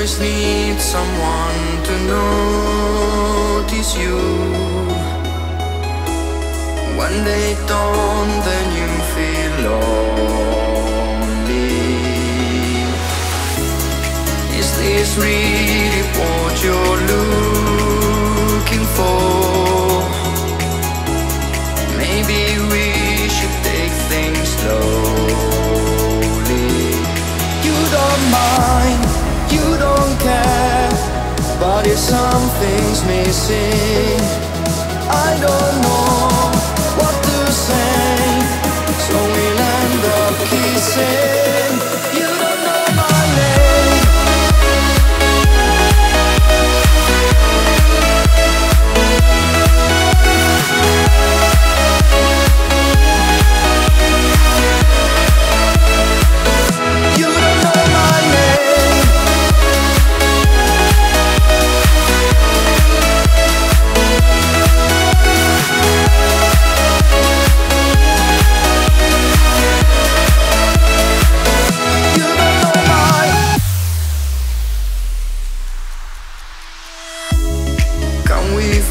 always need someone to notice you. When they don't, then you feel lonely. Is this really what you're looking for? Maybe we should take things slowly. You don't mind, you don't care, but if something's missing, I don't know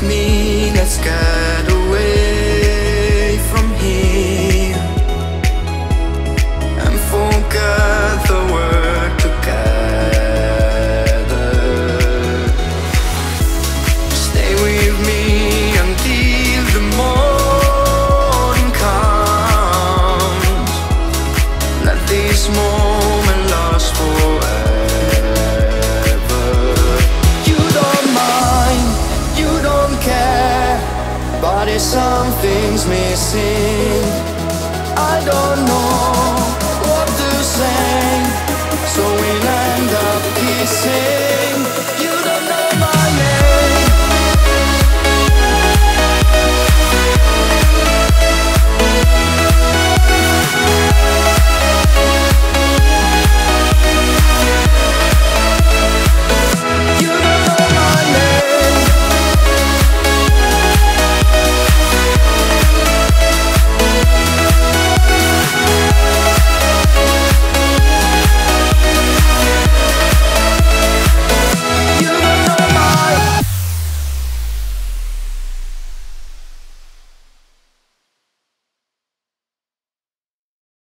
me, let's get something's missing. I don't know what to say, so we'll end up kissing.